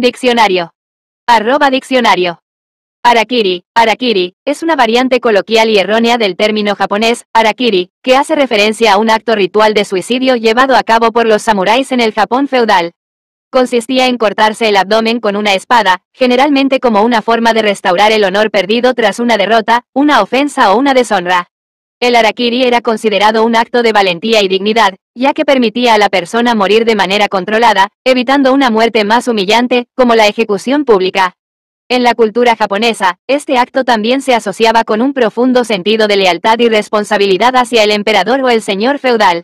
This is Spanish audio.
Diccionario. Arroba diccionario. Arakiri, arakiri, es una variante coloquial y errónea del término japonés, arakiri, que hace referencia a un acto ritual de suicidio llevado a cabo por los samuráis en el Japón feudal. Consistía en cortarse el abdomen con una espada, generalmente como una forma de restaurar el honor perdido tras una derrota, una ofensa o una deshonra. El arakiri era considerado un acto de valentía y dignidad, ya que permitía a la persona morir de manera controlada, evitando una muerte más humillante, como la ejecución pública. En la cultura japonesa, este acto también se asociaba con un profundo sentido de lealtad y responsabilidad hacia el emperador o el señor feudal.